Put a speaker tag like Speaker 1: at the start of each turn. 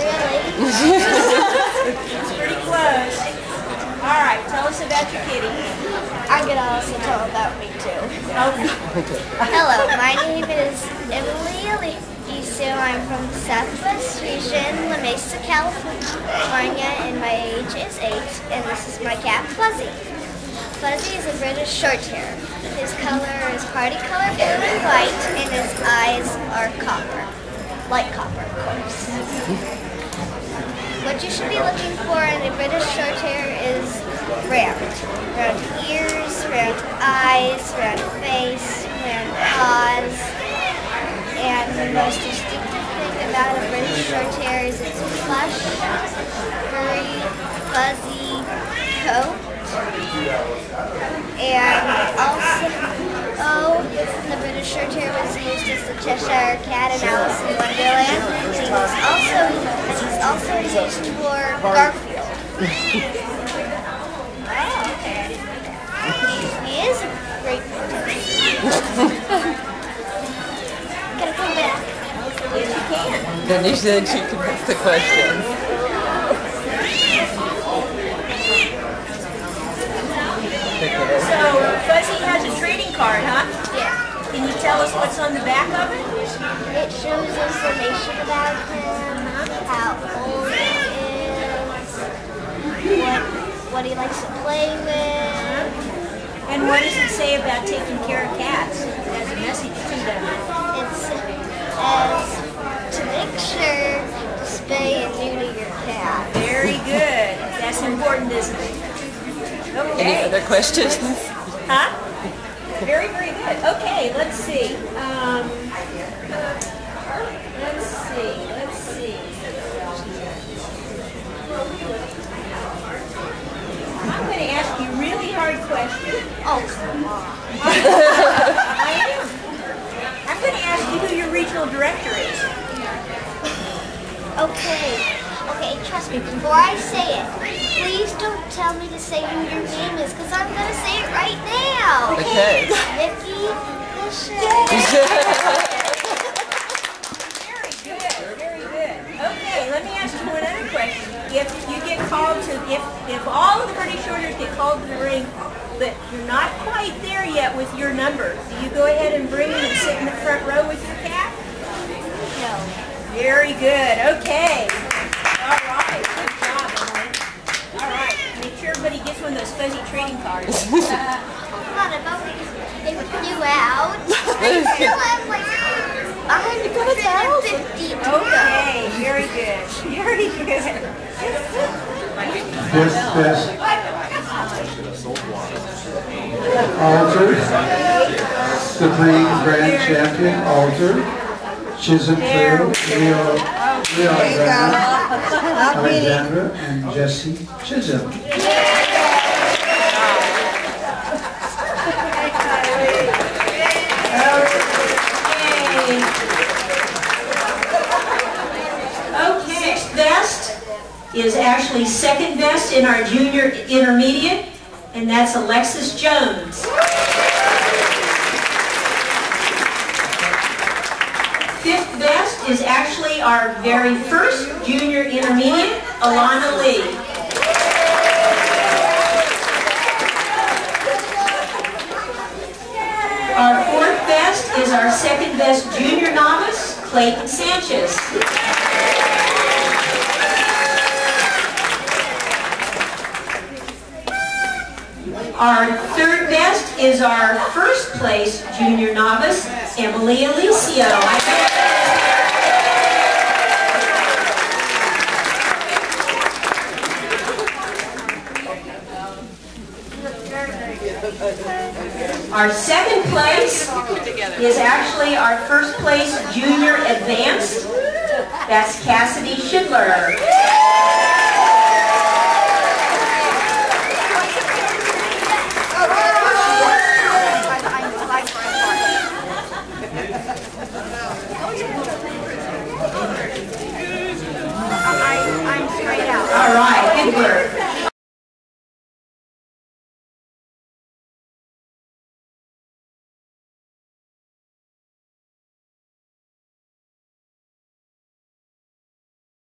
Speaker 1: really.
Speaker 2: Pretty close. All right, tell us about your kitty.
Speaker 1: I'm gonna also tell about me too.
Speaker 2: Okay.
Speaker 1: Hello, my name is Emily Alicio. I'm from the Southwest region, La Mesa, California, and my age is eight. And this is my cat, Fuzzy. Fuzzy is a British short hair. His color is parti color blue and white, and his eyes are copper. Light copper, of course. What you should be looking for in a British short hair is round. Round ears, round eyes, round face, round paws. And the most distinctive thing about a British short hair is its plush, furry, fuzzy coat. And also, oh, the British short hair was used as the Cheshire Cat in Alice in Wonderland. He was also, and he's also used for Garfield. Oh, he is a great Gotta come back.
Speaker 2: Yes, you can.
Speaker 3: Then you said you could ask the questions.
Speaker 2: So Fuzzy has a trading card, huh?
Speaker 1: Yeah.
Speaker 2: Can you tell us what's on the back of it?
Speaker 1: It shows information about him, how old he is, what what he likes to play with.
Speaker 2: And what does it say about taking care of cats as a message to them?
Speaker 1: It's as to make sure to spay and neuter your cat.
Speaker 2: Very good. That's important, isn't it? Okay.
Speaker 3: Any other questions?
Speaker 2: Huh? Very, very good. Okay, let's see. Um, let's see. Let's see. I'm going to ask you really hard questions.
Speaker 1: Oh come on.
Speaker 2: I am. I'm going to ask you who your regional director is.
Speaker 1: Okay. Okay, trust me, before I say it, please don't tell me to say who your name is, because I'm gonna say it right now.
Speaker 3: Okay.
Speaker 1: Vicky Bishop.
Speaker 2: Very good, very good. Okay, let me ask you one other question. If you get called to, if, if all of the British orders get called to the ring, but you're not quite there yet with your number, do you go ahead and bring them and sit in the front row with your cat?
Speaker 1: No.
Speaker 2: Very good, okay. All right, good job, Emily. All right, make sure everybody gets one of those fuzzy trading cards.
Speaker 1: Come on, if I they put you out, I still have like 150 to go.
Speaker 2: Okay, very good, very good.
Speaker 4: Fifth best. Alter. Supreme Grand Champion Alter. Chisholm Trail, Leo, Leo Alexandra, and Jesse Chisholm.
Speaker 2: Okay, best is actually second best in our junior intermediate, and that's Alexis Jones. Fifth best is actually our very first junior intermediate, Alana Lee. Our fourth best is our second best junior novice, Clayton Sanchez. Our third best is our first place junior novice, Emily Alicio. Our second place is actually our first place junior advanced. That's Cassidy Schindler.